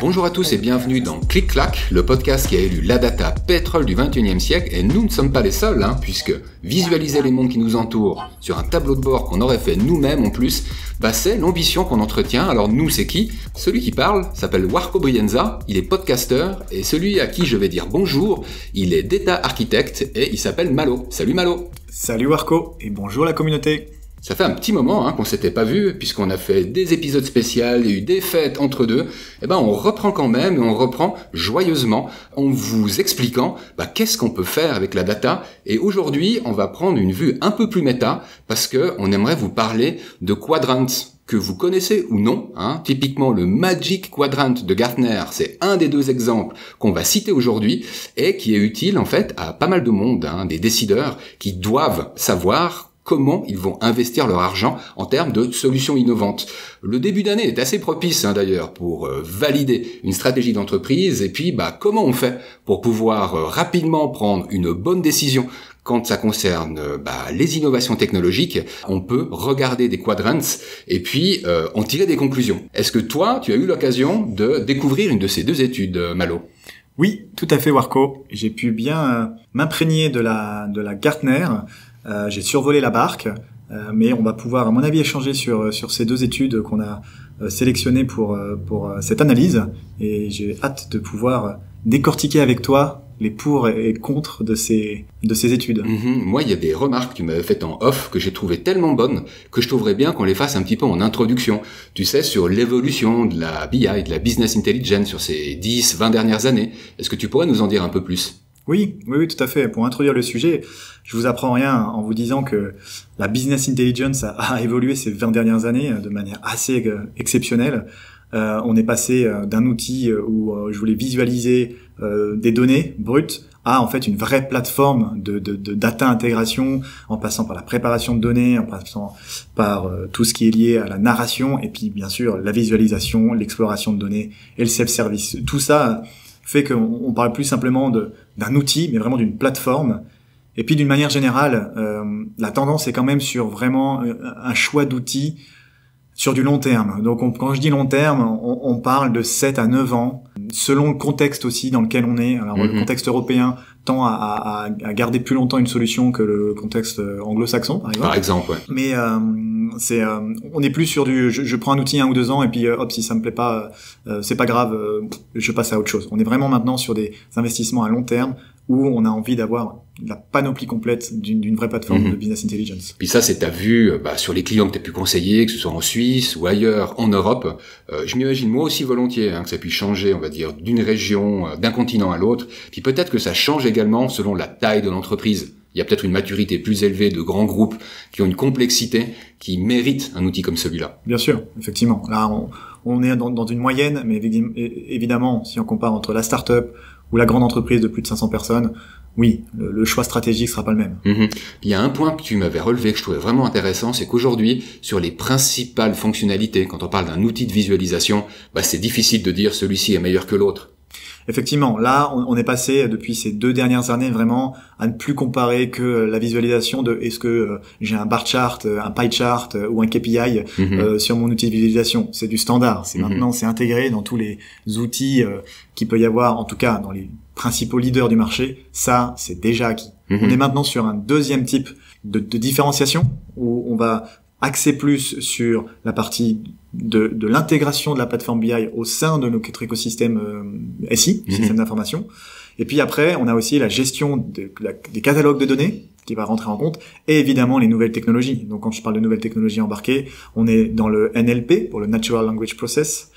Bonjour à tous et bienvenue dans Clic Clac, le podcast qui a élu la data pétrole du 21e siècle. Et nous ne sommes pas les seuls, hein, puisque visualiser les mondes qui nous entourent sur un tableau de bord qu'on aurait fait nous-mêmes en plus, bah c'est l'ambition qu'on entretient. Alors nous, c'est qui? Celui qui parle s'appelle Warco Brienza, il est podcasteur, et celui à qui je vais dire bonjour, il est data architecte et il s'appelle Malo. Salut Malo Salut Warco et bonjour la communauté ça fait un petit moment hein, qu'on s'était pas vu, puisqu'on a fait des épisodes spéciaux, il y a eu des fêtes entre deux. Eh ben, on reprend quand même, et on reprend joyeusement, en vous expliquant bah, qu'est-ce qu'on peut faire avec la data. Et aujourd'hui, on va prendre une vue un peu plus méta, parce que on aimerait vous parler de quadrants que vous connaissez ou non. Hein. Typiquement, le Magic Quadrant de Gartner, c'est un des deux exemples qu'on va citer aujourd'hui et qui est utile en fait à pas mal de monde, hein, des décideurs qui doivent savoir comment ils vont investir leur argent en termes de solutions innovantes. Le début d'année est assez propice hein, d'ailleurs pour euh, valider une stratégie d'entreprise et puis bah, comment on fait pour pouvoir euh, rapidement prendre une bonne décision quand ça concerne euh, bah, les innovations technologiques, on peut regarder des quadrants et puis en tirer des conclusions. Est-ce que toi, tu as eu l'occasion de découvrir une de ces deux études, Malo? Oui, tout à fait, Warco. J'ai pu bien m'imprégner de la, de la Gartner j'ai survolé la barque, euh, mais on va pouvoir, à mon avis, échanger sur, sur ces deux études qu'on a euh, sélectionnées pour, pour cette analyse. Et j'ai hâte de pouvoir décortiquer avec toi les pour et contre de ces de ces études. Mhm. Moi, il y a des remarques que tu m'avais faites en off que j'ai trouvé tellement bonnes que je trouverais bien qu'on les fasse un petit peu en introduction. Tu sais, sur l'évolution de la BI, de la business intelligence sur ces 10, 20 dernières années. Est-ce que tu pourrais nous en dire un peu plus? Oui, oui, oui, tout à fait. Pour introduire le sujet, je vous apprends rien en vous disant que la business intelligence a, évolué ces 20 dernières années euh, de manière assez euh, exceptionnelle. Euh, on est passé d'un outil où je voulais visualiser des données brutes à en fait une vraie plateforme de, data intégration en passant par la préparation de données, en passant par tout ce qui est lié à la narration et puis bien sûr la visualisation, l'exploration de données et le self-service. Tout ça fait qu'on on parle plus simplement d'un outil, mais vraiment d'une plateforme. Et puis d'une manière générale, euh, la tendance est quand même sur vraiment euh, un choix d'outils sur du long terme. Donc quand je dis long terme, on, on, parle de 7 à 9 ans, selon le contexte aussi dans lequel on est. Alors le mhm. contexte européen tend à, à, à, garder plus longtemps une solution que le contexte euh, anglo-saxon, par exemple. Par exemple, ouais. Mais euh, c'est, euh, on est plus sur du, je, je, prends un outil un ou deux ans et puis euh, hop, si ça me plaît pas, euh, c'est pas grave, je passe à autre chose. On est vraiment maintenant sur des investissements à long terme où on a envie d'avoir la panoplie complète d'une vraie plateforme mhm. de business intelligence. Puis ça, c'est ta vue bah, sur les clients que tu as pu conseiller, que ce soit en Suisse ou ailleurs, en Europe. Euh, je m'imagine moi aussi volontiers hein, que ça puisse changer, on va dire, d'une région, d'un continent à l'autre. Puis peut-être que ça change également selon la taille de l'entreprise. Il y a peut-être une maturité plus élevée de grands groupes qui ont une complexité qui mérite un outil comme celui-là. Bien sûr, effectivement. Là, on, est dans, une moyenne, mais évidemment, si on compare entre la start-up ou la grande entreprise de plus de 500 personnes, oui, le, choix stratégique sera pas le même. Mhm. Il y a un point que tu m'avais relevé que je trouvais vraiment intéressant, c'est qu'aujourd'hui, sur les principales fonctionnalités, quand on parle d'un outil de visualisation, bah, c'est difficile de dire celui-ci est meilleur que l'autre. Effectivement, là, on, est passé depuis ces deux dernières années vraiment à ne plus comparer que la visualisation de est-ce que euh, j'ai un bar chart, euh, un pie chart euh, ou un KPI mhm. sur mon outil de visualisation. C'est du standard. C'est mhm. maintenant, c'est intégré dans tous les outils qu'il peut y avoir, en tout cas dans les principaux leaders du marché. Ça, c'est déjà acquis. Mhm. On est maintenant sur un deuxième type de, de différenciation où on va axer plus sur la partie de, de l'intégration de la plateforme BI au sein de notre écosystème euh, SI, mhm. système d'information. Et puis après, on a aussi la gestion des catalogues de données qui va rentrer en compte, et évidemment les nouvelles technologies. Donc quand je parle de nouvelles technologies embarquées, on est dans le NLP, pour le Natural Language Process,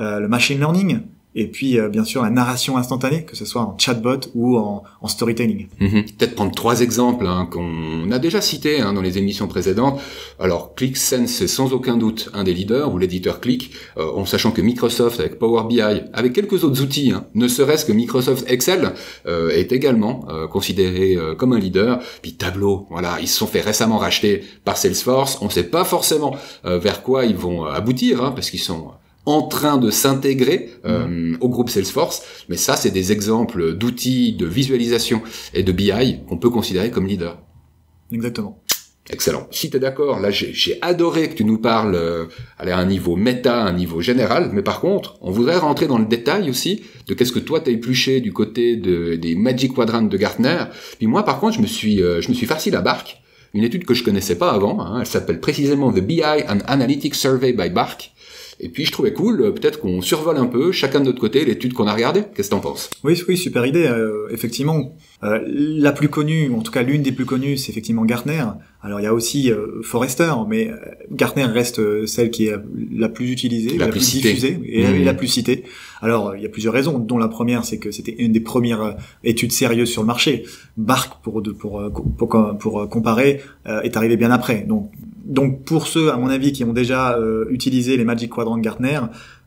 euh, le Machine Learning, et puis euh, bien sûr la narration instantanée, que ce soit en chatbot ou en, storytelling. Mhm. Peut-être prendre trois exemples hein, qu'on a déjà cités hein, dans les émissions précédentes. Alors ClickSense c'est sans aucun doute un des leaders ou l'éditeur Click, euh, en sachant que Microsoft avec Power BI, avec quelques autres outils, hein, ne serait-ce que Microsoft Excel euh, est également considéré comme un leader. Puis Tableau, voilà, ils se sont fait récemment racheter par Salesforce. On ne sait pas forcément vers quoi ils vont aboutir, hein, parce qu'ils sont en train de s'intégrer euh, Mhm. au groupe Salesforce. Mais ça, c'est des exemples d'outils de visualisation et de BI qu'on peut considérer comme leader. Exactement. Excellent. Si tu es d'accord, là j'ai adoré que tu nous parles euh, à un niveau méta, un niveau général, mais par contre, on voudrait rentrer dans le détail aussi de qu'est-ce que toi t'as épluché du côté de, des Magic Quadrant de Gartner. Puis moi par contre, je me suis euh, je me suis farci la barque, une étude que je connaissais pas avant, hein, elle s'appelle précisément The BI and Analytics Survey by Bark. Et puis je trouvais cool, euh, peut-être qu'on survole un peu, chacun de notre côté, l'étude qu'on a regardée. Qu'est-ce que t'en penses? Oui, oui, super idée. euh, effectivement, Euh, la plus connue, en tout cas l'une des plus connues, c'est effectivement Gartner. Alors il y a aussi euh, Forrester, mais euh, Gartner reste euh, celle qui est la plus utilisée, La la, plus diffusée et Mmh. la plus citée. Alors il y a plusieurs raisons, dont la première, c'est que c'était une des premières études sérieuses sur le marché. Bark, pour pour pour, pour, pour, comparer, euh, est arrivé bien après. Donc donc pour ceux, à mon avis, qui ont déjà euh, utilisé les Magic Quadrant de Gartner,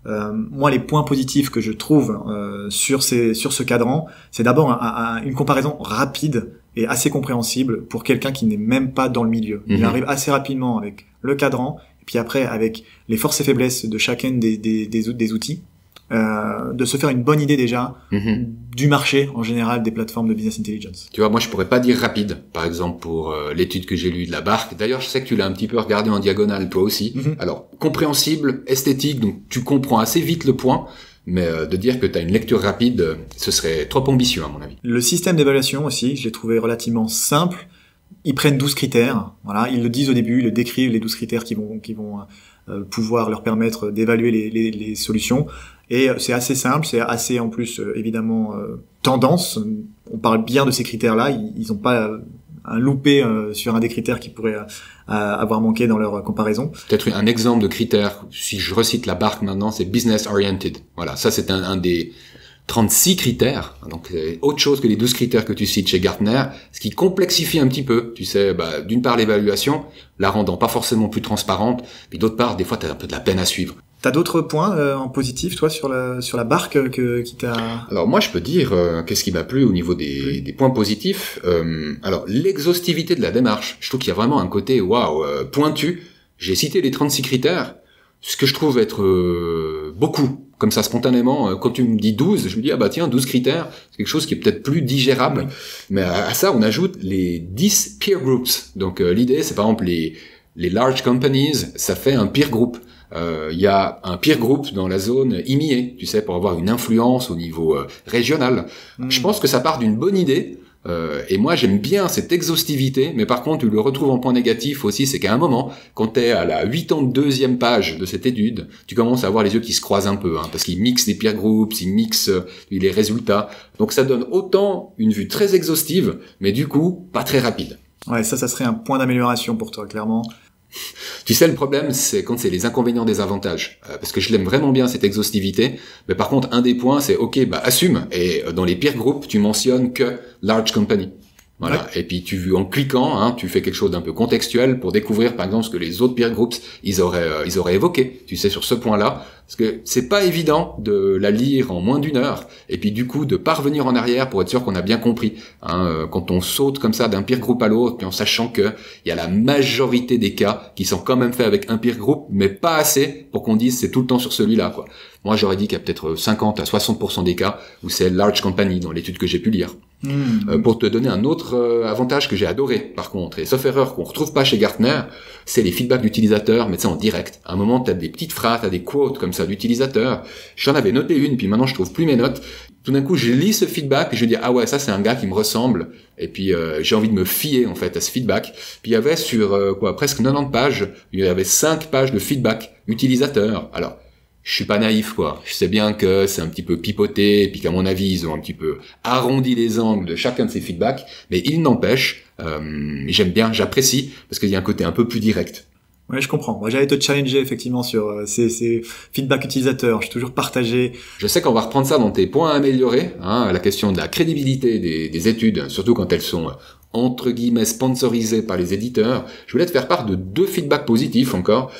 euh, moi, les points positifs que je trouve euh, sur ces sur ce cadran, c'est d'abord un- un- une comparaison rapide et assez compréhensible pour quelqu'un qui n'est même pas dans le milieu. Il Mhm. arrive assez rapidement avec le cadran et puis après avec les forces et faiblesses de chacun des des, des outils, euh, de se faire une bonne idée déjà Mhm. du marché en général des plateformes de business intelligence. Tu vois, moi je pourrais pas dire rapide, par exemple pour euh, l'étude que j'ai lue de la barque. D'ailleurs, je sais que tu l'as un petit peu regardé en diagonale, toi aussi. Mhm. Alors, compréhensible, esthétique, donc tu comprends assez vite le point, mais euh, de dire que tu as une lecture rapide, ce serait trop ambitieux à mon avis. Le système d'évaluation aussi, je l'ai trouvé relativement simple. Ils prennent 12 critères, voilà, ils le disent au début, ils le décrivent les 12 critères qui vont qui vont pouvoir leur permettre d'évaluer les, les, les solutions et euh, c'est assez simple, c'est assez en plus euh, évidemment euh, tendance. On parle bien de ces critères-là, ils n'ont pas un loupé euh, sur un des critères qui pourrait euh, avoir manqué dans leur comparaison. Peut-être un exemple de critère, si je recite la barque maintenant, c'est business oriented. Voilà, ça c'est un, un des 36 critères, donc autre chose que les 12 critères que tu cites chez Gartner, ce qui complexifie un petit peu, tu sais, bah, d'une part l'évaluation, la rendant pas forcément plus transparente, puis d'autre part, des fois, tu as un peu de la peine à suivre. T'as d'autres points euh, en positif, toi, sur la sur la barque euh, que qui t'a Alors moi, je peux dire euh, qu'est-ce qui m'a plu au niveau des, Oui. des points positifs. Euh, alors l'exhaustivité de la démarche, je trouve qu'il y a vraiment un côté waouh pointu. J'ai cité les 36 critères, ce que je trouve être beaucoup. Comme ça, spontanément, quand tu me dis 12, je me dis, ah bah tiens, 12 critères, c'est quelque chose qui est peut-être plus digérable. Oui. Mais à, à ça, on ajoute les 10 peer groups. Donc l'idée, c'est par exemple les, les large companies, ça fait un peer group. Euh, Il y a un peer group dans la zone IMIA, tu sais, pour avoir une influence au niveau euh, régional. Hmm. Je pense que ça part d'une bonne idée. euh, et moi, j'aime bien cette exhaustivité, mais par contre, tu le retrouves en point négatif aussi, c'est qu'à un moment, quand tu es à la 82e page de cette étude, tu commences à avoir les yeux qui se croisent un peu, hein, parce qu'ils mixent les peer groups, ils mixent euh, les résultats. Donc ça donne autant une vue très exhaustive, mais du coup, pas très rapide. Ouais, ça, ça serait un point d'amélioration pour toi, clairement. Tu sais, le problème, c'est quand c'est les inconvénients des avantages. Euh, parce que je l'aime vraiment bien, cette exhaustivité. Mais par contre, un des points, c'est, OK, bah, assume. Et euh, dans les pires groupes, tu mentionnes que large company. Voilà. Et puis, tu, en cliquant, hein, tu fais quelque chose d'un peu contextuel pour découvrir, par exemple, ce que les autres peer groups, ils auraient, euh, ils auraient évoqué. Tu sais, sur ce point-là. Parce que c'est pas évident de la lire en moins d'une heure. Et puis, du coup, de parvenir en arrière pour être sûr qu'on a bien compris. Hein, euh, quand on saute comme ça d'un peer group à l'autre, puis en sachant que il y a la majorité des cas qui sont quand même faits avec un peer group, mais pas assez pour qu'on dise c'est tout le temps sur celui-là, quoi. Moi, j'aurais dit qu'il y a peut-être 50 à 60% des cas où c'est large company dans l'étude que j'ai pu lire. Hmm. Euh, pour te donner un autre euh, avantage que j'ai adoré, par contre, et sauf erreur qu'on retrouve pas chez Gartner, c'est les feedbacks d'utilisateurs, mais ça en direct. À un moment, tu as des petites phrases, tu as des quotes comme ça d'utilisateurs. J'en avais noté une, puis maintenant je trouve plus mes notes. Tout d'un coup, je lis ce feedback et je dis ah ouais, ça c'est un gars qui me ressemble. Et puis euh, j'ai envie de me fier en fait à ce feedback. Puis il y avait sur euh, quoi presque 90 pages, il y avait 5 pages de feedback utilisateur. Alors je suis pas naïf quoi. Je sais bien que c'est un petit peu pipoté et puis qu'à mon avis ils ont un petit peu arrondi les angles de chacun de ces feedbacks, mais il n'empêche, euh, j'aime bien, j'apprécie parce qu'il y a un côté un peu plus direct. Ouais, je comprends. Moi, j'allais te challenger effectivement sur euh, ces, feedbacks utilisateurs. Je suis toujours partagé. Je sais qu'on va reprendre ça dans tes points à améliorer, hein, la question de la crédibilité des, des études, surtout quand elles sont entre guillemets sponsorisées par les éditeurs. Je voulais te faire part de deux feedbacks positifs encore.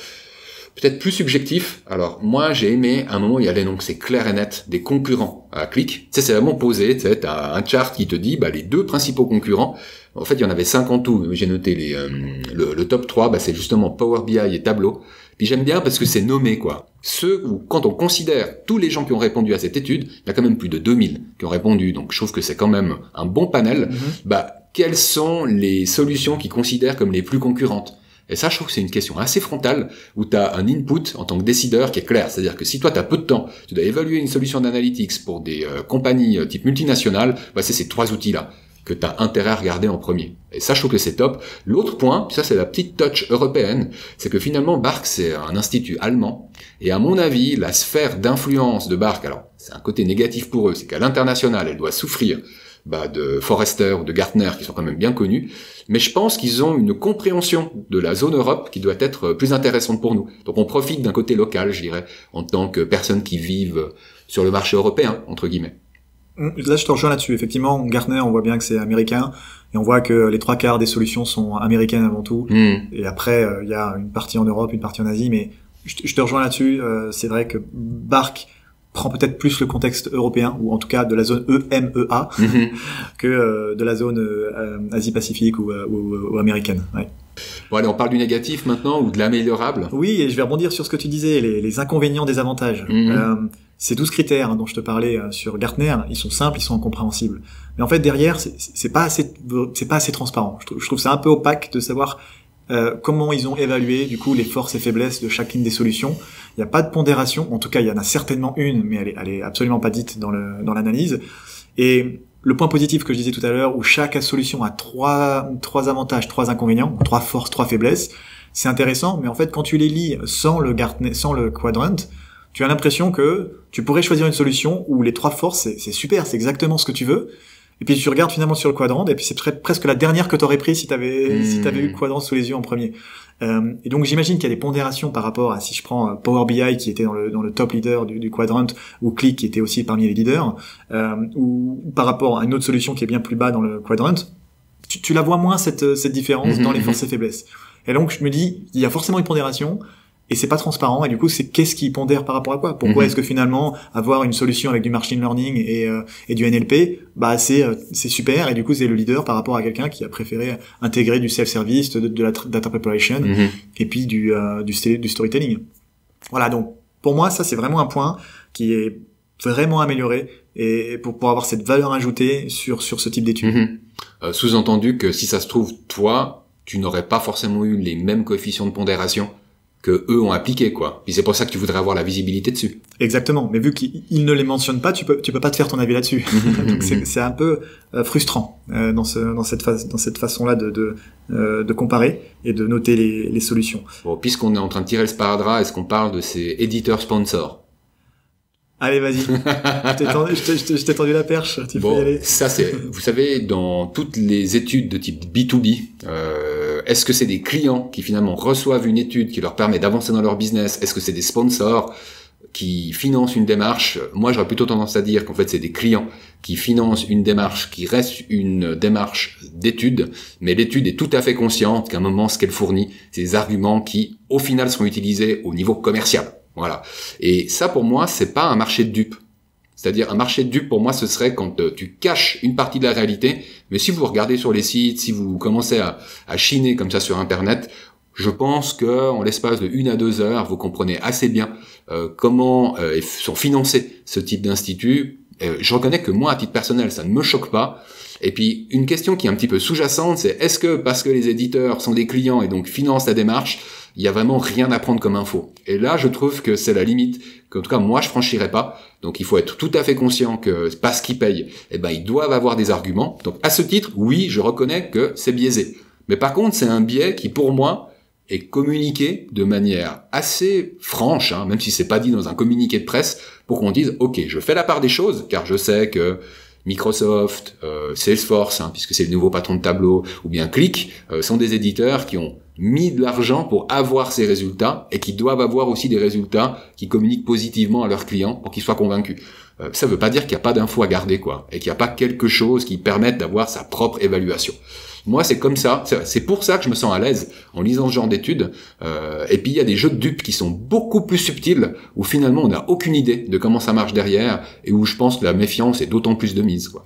Peut-être plus subjectif. Alors moi j'ai aimé à un moment il y avait donc c'est clair et net des concurrents à clic. Sais c'est vraiment posé. Tu sais as un chart qui te dit bah les deux principaux concurrents. En fait il y en avait cinq en tout. J'ai noté les euh, le, top 3 bah, c'est justement Power BI et Tableau. Puis j'aime bien parce que c'est nommé quoi. Ceux où quand on considère tous les gens qui ont répondu à cette étude, il y a quand même plus de 2000 qui ont répondu. Donc je trouve que c'est quand même un bon panel. Mm-hmm. Bah quelles sont les solutions qu'ils considèrent comme les plus concurrentes? Et ça, je trouve que c'est une question assez frontale où tu as un input en tant que décideur qui est clair. C'est-à-dire que si toi, tu as peu de temps, tu dois évaluer une solution d'analytics pour des euh, compagnies euh, type multinationales, bah, c'est ces trois outils-là que tu as intérêt à regarder en premier. Et ça, je trouve que c'est top. L'autre point, ça c'est la petite touch européenne, c'est que finalement, Bark, c'est un institut allemand. Et à mon avis, la sphère d'influence de Bark, alors c'est un côté négatif pour eux, c'est qu'à l'international, elle doit souffrir bah, de Forrester ou de Gartner, qui sont quand même bien connus, mais je pense qu'ils ont une compréhension de la zone Europe qui doit être plus intéressante pour nous. Donc on profite d'un côté local, je dirais, en tant que personnes qui vivent sur le marché européen, entre guillemets. Hum, là, je te rejoins là-dessus. Effectivement, Gartner, on voit bien que c'est américain, et on voit que les trois quarts des solutions sont américaines avant tout. Mmh. Et après, euh, il y a une partie en Europe, une partie en Asie, mais je, te rejoins là-dessus. Euh, c'est vrai que Bark prend peut-être plus le contexte européen ou en tout cas de la zone EMEA mhm. que euh, de la zone euh, Asie-Pacifique ou, euh, ou, américaine. Ouais. Bon allez, on parle du négatif maintenant ou de l'améliorable. Oui, et je vais rebondir sur ce que tu disais, les, les inconvénients des avantages. Mhm. ces 12 critères dont je te parlais sur Gartner, ils sont simples, ils sont incompréhensibles. Mais en fait derrière, c'est pas assez, c'est pas assez transparent. Je je trouve ça un peu opaque de savoir euh, comment ils ont évalué du coup les forces et faiblesses de chacune des solutions. Il n'y a pas de pondération, en tout cas il y en a certainement une, mais elle est, absolument pas dite dans le dans l'analyse. Et le point positif que je disais tout à l'heure, où chaque solution a trois trois avantages, trois inconvénients, trois forces, trois faiblesses, c'est intéressant. Mais en fait, quand tu les lis sans le Gartner, sans le quadrant, tu as l'impression que tu pourrais choisir une solution où les trois forces, c'est super, c'est exactement ce que tu veux, et puis tu regardes finalement sur le quadrant, et puis c'est presque la dernière que tu aurais pris si tu avais, si avais eu le quadrant sous les yeux en premier. Euh, et donc j'imagine qu'il y a des pondérations par rapport à si je prends euh, Power BI qui était dans le, dans le top leader du, du quadrant, ou Click qui était aussi parmi les leaders, euh, ou par rapport à une autre solution qui est bien plus bas dans le quadrant, tu, tu la vois moins cette, cette différence dans les mhm, forces et faiblesses. Et donc je me dis, il y a forcément une pondération, et c'est pas transparent et du coup c'est qu'est-ce qui pondère par rapport à quoi? Pourquoi mhm. est-ce que finalement avoir une solution avec du machine learning et, euh, et du NLP bah c'est euh, c'est super et du coup c'est le leader par rapport à quelqu'un qui a préféré intégrer du self-service de, de, la data preparation mhm. et puis du euh, du, du storytelling voilà donc pour moi ça c'est vraiment un point qui est vraiment amélioré et pour, pour avoir cette valeur ajoutée sur sur ce type d'études mhm. sous-entendu que si ça se trouve toi tu n'aurais pas forcément eu les mêmes coefficients de pondération que eux ont appliqué quoi. Puis c'est pour ça que tu voudrais avoir la visibilité dessus. Exactement. Mais vu qu'ils ne les mentionnent pas, tu peux tu peux pas te faire ton avis là-dessus. Donc c'est un peu euh, frustrant euh, dans ce dans cette phase dans cette façon là de de, euh, de comparer et de noter les, les solutions. Bon, puisqu'on est en train de tirer le sparadrap, est-ce qu'on parle de ces éditeurs sponsors? Allez, vas-y. je t'ai tendu, la perche. Tu bon, peux y aller. Ça, c'est, vous savez, dans toutes les études de type B2B, euh, est-ce que c'est des clients qui finalement reçoivent une étude qui leur permet d'avancer dans leur business? Est-ce que c'est des sponsors qui financent une démarche? Moi, j'aurais plutôt tendance à dire qu'en fait, c'est des clients qui financent une démarche qui reste une démarche d'étude, mais l'étude est tout à fait consciente qu'à un moment, ce qu'elle fournit, c'est des arguments qui, au final, seront utilisés au niveau commercial. Voilà. Et ça, pour moi, c'est pas un marché de dupes. C'est-à-dire un marché de dupes pour moi ce serait quand euh, tu caches une partie de la réalité, mais si vous regardez sur les sites, si vous commencez à, chiner comme ça sur internet, je pense que en l'espace de une à deux heures, vous comprenez assez bien euh, comment euh, sont financés ce type d'institut. je reconnais que moi, à titre personnel, ça ne me choque pas. Et puis une question qui est un petit peu sous-jacente, c'est est-ce que parce que les éditeurs sont des clients et donc financent la démarche, il y a vraiment rien à prendre comme info. Et là, je trouve que c'est la limite qu'en tout cas moi je franchirais pas. Donc il faut être tout à fait conscient que parce qu'ils payent, eh ben ils doivent avoir des arguments. Donc à ce titre, oui, je reconnais que c'est biaisé. Mais par contre, c'est un biais qui pour moi est communiqué de manière assez franche, hein, même si c'est pas dit dans un communiqué de presse, pour qu'on dise ok, je fais la part des choses, car je sais que Microsoft, euh, Salesforce, hein, puisque c'est le nouveau patron de tableau, ou bien Click, euh, sont des éditeurs qui ont mis de l'argent pour avoir ces résultats et qui doivent avoir aussi des résultats qui communiquent positivement à leurs clients pour qu'ils soient convaincus. euh, ça veut pas dire qu'il n'y a pas d'infos à garder, quoi, et qu'il n'y a pas quelque chose qui permette d'avoir sa propre évaluation. Moi, c'est comme ça. C'est pour ça que je me sens à l'aise en lisant ce genre d'études. Euh, et puis, il y a des jeux de dupes qui sont beaucoup plus subtils, où finalement, on n'a aucune idée de comment ça marche derrière, et où je pense que la méfiance est d'autant plus de mise. Quoi.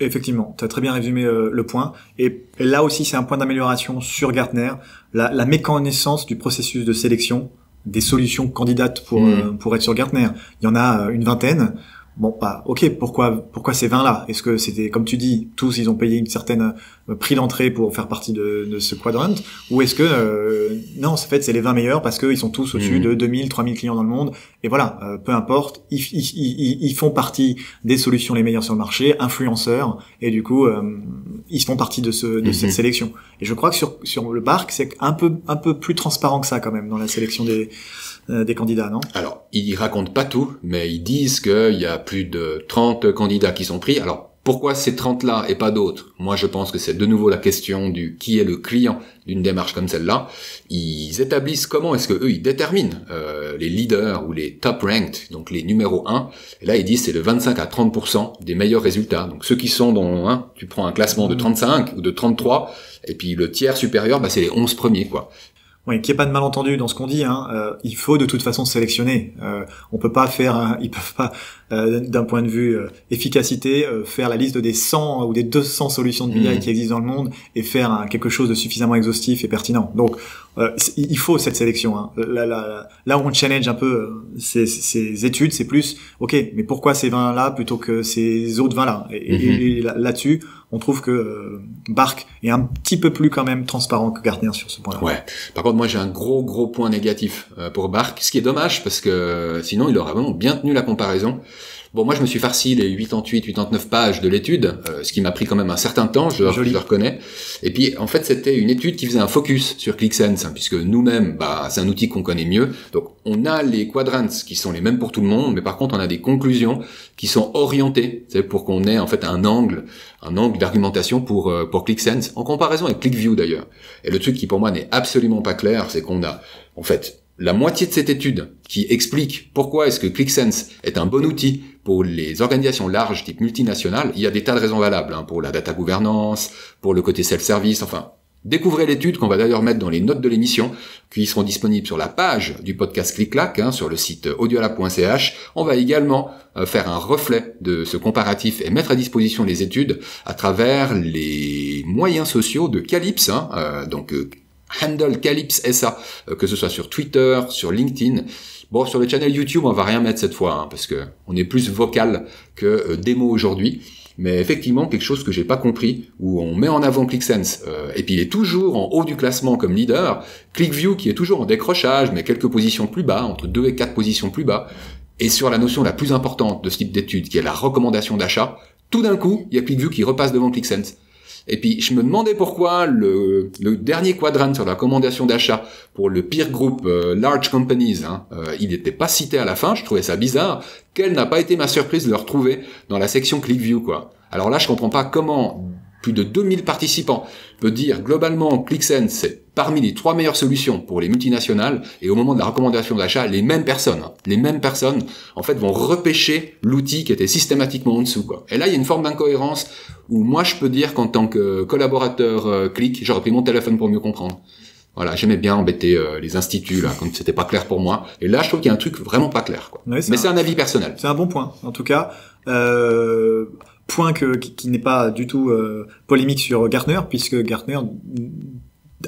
Effectivement, tu as très bien résumé euh, le point. Et là aussi, c'est un point d'amélioration sur Gartner, la, la, méconnaissance du processus de sélection des solutions candidates pour, hmm. euh, pour être sur Gartner. Il y en a une vingtaine. Bon, bah, ok, pourquoi, pourquoi ces 20 là Est-ce que c'était, comme tu dis, tous ils ont payé une certaine euh, prix d'entrée pour faire partie de, de ce quadrant? Ou est-ce que, euh, non, en fait, c'est les 20 meilleurs parce qu'ils sont tous au-dessus mmh. de 2000, 3000 clients dans le monde Et voilà, euh, peu importe, ils, ils, ils, font partie des solutions les meilleures sur le marché, influenceurs, et du coup, ils font partie de, ce, de cette mmh. sélection. Et je crois que sur, sur le Bark, c'est un peu, un peu plus transparent que ça quand même dans la sélection des euh, des candidats, non? Alors, ils racontent pas tout, mais ils disent qu'il y a plus de 30 candidats qui sont pris. Alors, pourquoi ces 30-là et pas d'autres? Moi, je pense que c'est de nouveau la question du qui est le client d'une démarche comme celle-là. Ils établissent comment est-ce que eux ils déterminent euh, les leaders ou les top ranked, donc les numéros 1. Et là, ils disent c'est de 25 à 30% des meilleurs résultats. Donc ceux qui sont dans hein, tu prends un classement de 35 ou de 33 et puis le tiers supérieur, bah, c'est les 11 premiers quoi. Oui, qu'il n'y ait pas de malentendu dans ce qu'on dit. Hein. Euh, il faut de toute façon sélectionner. Euh, on peut pas faire, ils peuvent pas, euh, d'un point de vue euh, efficacité, faire la liste des 100 ou des 200 solutions de BI mmh. qui existent dans le monde et faire quelque chose de suffisamment exhaustif et pertinent. Donc, il faut cette sélection. Hein. Là, là, là, où on challenge un peu ces, ces études, c'est plus, ok, mais pourquoi ces 20 là plutôt que ces autres 20 là Et, mmh. là-dessus, on trouve que euh, Bark est un petit peu plus quand même transparent que Gartner sur ce point-là. Ouais. Par contre, moi j'ai un gros gros point négatif euh, pour Bark, ce qui est dommage parce que sinon il aurait vraiment bien tenu la comparaison. Bon, moi, je me suis farci les 88, 89 pages de l'étude, euh, ce qui m'a pris quand même un certain temps, je, je le reconnais. Et puis, en fait, c'était une étude qui faisait un focus sur ClickSense, hein, puisque nous-mêmes, bah, c'est un outil qu'on connaît mieux. Donc, on a les quadrants qui sont les mêmes pour tout le monde, mais par contre, on a des conclusions qui sont orientées, c'est pour qu'on ait en fait un angle, un angle d'argumentation pour euh, pour ClickSense, en comparaison avec ClickView d'ailleurs. Et le truc qui pour moi n'est absolument pas clair, c'est qu'on a en fait la moitié de cette étude qui explique pourquoi est-ce que ClickSense est un bon outil pour les organisations larges type multinationales, il y a des tas de raisons valables hein, pour la data gouvernance, pour le côté self-service, enfin. Découvrez l'étude qu'on va d'ailleurs mettre dans les notes de l'émission, qui seront disponibles sur la page du podcast ClickClack, hein, sur le site audiola.ch. On va également euh, faire un reflet de ce comparatif et mettre à disposition les études à travers les moyens sociaux de Calypse, hein, euh, donc euh, handle Calypse SA, euh, que ce soit sur Twitter, sur LinkedIn. Bon, sur le channel YouTube, on va rien mettre cette fois, hein, parce que on est plus vocal que euh, démo aujourd'hui. Mais effectivement, quelque chose que j'ai pas compris, où on met en avant ClickSense, euh, et puis il est toujours en haut du classement comme leader, ClickView qui est toujours en décrochage, mais quelques positions plus bas, entre deux et quatre positions plus bas, et sur la notion la plus importante de ce type d'étude, qui est la recommandation d'achat, tout d'un coup, il y a ClickView qui repasse devant ClickSense. Et puis je me demandais pourquoi le, dernier quadrant sur la recommandation d'achat pour le peer group euh, large companies, hein, euh, il n'était pas cité à la fin. Je trouvais ça bizarre. Quelle n'a pas été ma surprise de le retrouver dans la section ClickView quoi. Alors là, je comprends pas comment plus de 2000 participants peut dire globalement ClickSense c'est parmi les trois meilleures solutions pour les multinationales et au moment de la recommandation d'achat les mêmes personnes les mêmes personnes en fait vont repêcher l'outil qui était systématiquement en dessous quoi. Et là il y a une forme d'incohérence où moi je peux dire qu'en tant que collaborateur euh, Click j'aurais pris mon téléphone pour mieux comprendre. Voilà, j'aimais bien embêter euh, les instituts là quand c'était pas clair pour moi. Et là, je trouve qu'il y a un truc vraiment pas clair. Quoi. Mais c'est un avis personnel. C'est un bon point. En tout cas, euh, point que, qui, n'est pas du tout euh, polémique sur Gartner, puisque Gartner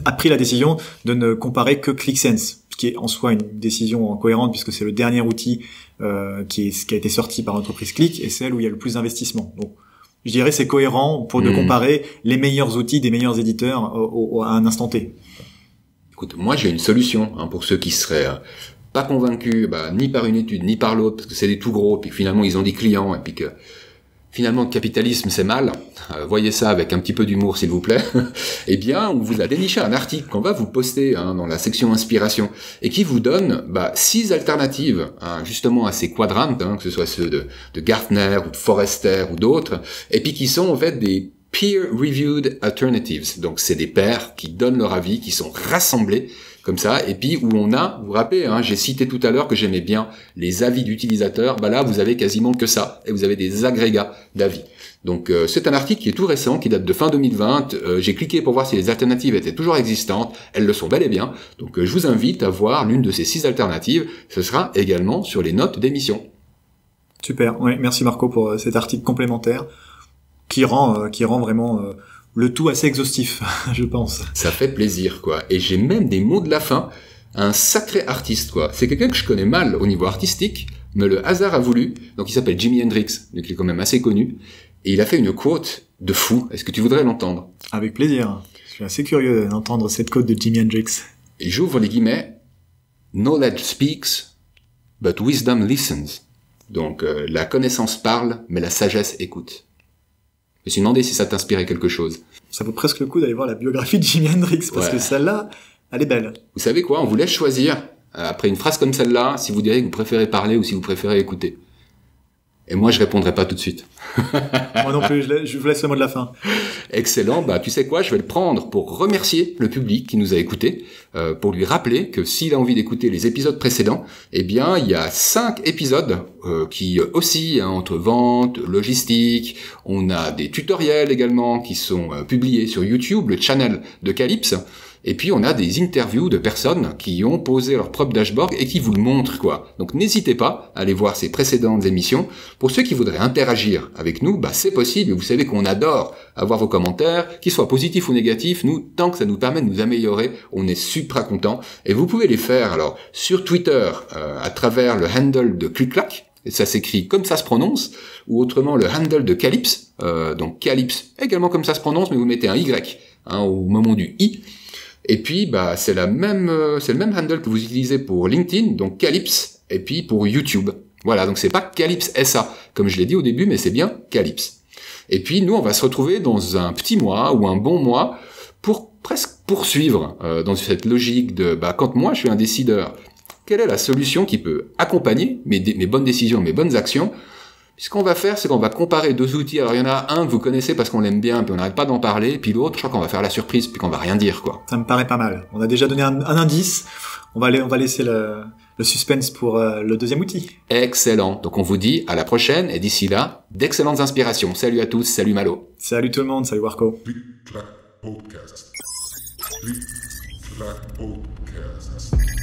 a pris la décision de ne comparer que ClickSense, ce qui est en soi une décision cohérente puisque c'est le dernier outil euh, qui, est, qui a été sorti par l'entreprise Click et celle où il y a le plus d'investissement. Donc, je dirais c'est cohérent pour de hmm. comparer les meilleurs outils des meilleurs éditeurs à un instant T. Écoute, moi j'ai une solution hein, pour ceux qui seraient euh, pas convaincus bah, ni par une étude ni par l'autre parce que c'est des tout gros puis finalement ils ont des clients et puis que finalement le capitalisme c'est mal, euh, voyez ça avec un petit peu d'humour s'il vous plaît, eh bien on vous a déniché un article qu'on va vous poster hein, dans la section inspiration et qui vous donne bah, six alternatives hein, justement à ces quadrantes, hein, que ce soit ceux de, de Gartner ou de Forrester ou d'autres, et puis qui sont en fait des peer-reviewed alternatives. Donc c'est des pairs qui donnent leur avis, qui sont rassemblés comme ça, et puis où on a, vous vous rappelez, hein, j'ai cité tout à l'heure que j'aimais bien les avis d'utilisateurs, bah là vous avez quasiment que ça, et vous avez des agrégats d'avis. Donc euh, c'est un article qui est tout récent, qui date de fin 2020. Euh, j'ai cliqué pour voir si les alternatives étaient toujours existantes. Elles le sont bel et bien. Donc euh, je vous invite à voir l'une de ces six alternatives. Ce sera également sur les notes d'émission. Super. Merci Marco pour cet article complémentaire qui rend qui rend vraiment le tout assez exhaustif, je pense. Ça fait plaisir, quoi. Et j'ai même des mots de la fin. Un sacré artiste, quoi. C'est quelqu'un que je connais mal au niveau artistique, mais le hasard a voulu. Donc il s'appelle Jimi Hendrix, donc il est quand même assez connu. Et il a fait une quote de fou. Est-ce que tu voudrais l'entendre? Avec plaisir. Je suis assez curieux d'entendre cette quote de Jimi Hendrix. Et j'ouvre les guillemets. Knowledge speaks, but wisdom listens. Donc euh, la connaissance parle, mais la sagesse écoute. Je me suis demandé si ça t'inspirait quelque chose. Ça vaut presque le coup d'aller voir la biographie de Jimi Hendrix, parce que celle-là, elle est belle. Vous savez quoi? On vous laisse choisir, euh, après une phrase comme celle-là, si vous direz que vous préférez parler ou si vous préférez écouter. Et moi, je répondrai pas tout de suite. moi non plus, je, vous laisse le mot de la fin. Excellent. Bah, tu sais quoi, je vais le prendre pour remercier le public qui nous a écoutés, euh, pour lui rappeler que s'il a envie d'écouter les épisodes précédents, eh bien, il y a cinq épisodes euh, qui aussi hein, entre vente, logistique. On a des tutoriels également qui sont euh, publiés sur YouTube, le channel de Calypse. Et puis on a des interviews de personnes qui ont posé leur propre dashboard et qui vous le montrent quoi. Donc n'hésitez pas à aller voir ces précédentes émissions. Pour ceux qui voudraient interagir avec nous, bah c'est possible. Vous savez qu'on adore avoir vos commentaires, qu'ils soient positifs ou négatifs. Nous, tant que ça nous permet de nous améliorer, on est super content. Et vous pouvez les faire alors sur Twitter euh, à travers le handle de ClickClack. Et ça s'écrit comme ça se prononce, ou autrement le handle de Calypse, euh, donc Calypse également comme ça se prononce, mais vous mettez un Y hein, au moment du I. Et puis, bah, c'est la même, euh, c'est le même handle que vous utilisez pour LinkedIn, donc Calypse, et puis pour YouTube. Voilà, donc c'est pas Calypse SA, comme je l'ai dit au début, mais c'est bien Calypse. Et puis, nous, on va se retrouver dans un petit mois ou un bon mois pour presque poursuivre euh, dans cette logique de, bah, quand moi je suis un décideur, quelle est la solution qui peut accompagner mes, mes bonnes décisions, mes bonnes actions ce qu'on va faire, c'est qu'on va comparer deux outils. Alors il y en a un que vous connaissez parce qu'on l'aime bien, puis on n'arrête pas d'en parler, puis l'autre, je crois qu'on va faire la surprise, puis qu'on va rien dire, quoi. Ça me paraît pas mal. On a déjà donné un, indice. On va, on va laisser le, suspense pour euh, le deuxième outil. Excellent. Donc on vous dit à la prochaine, et d'ici là, d'excellentes inspirations. Salut à tous, salut Malo. Salut tout le monde, salut Warco. Podcast. Podcast.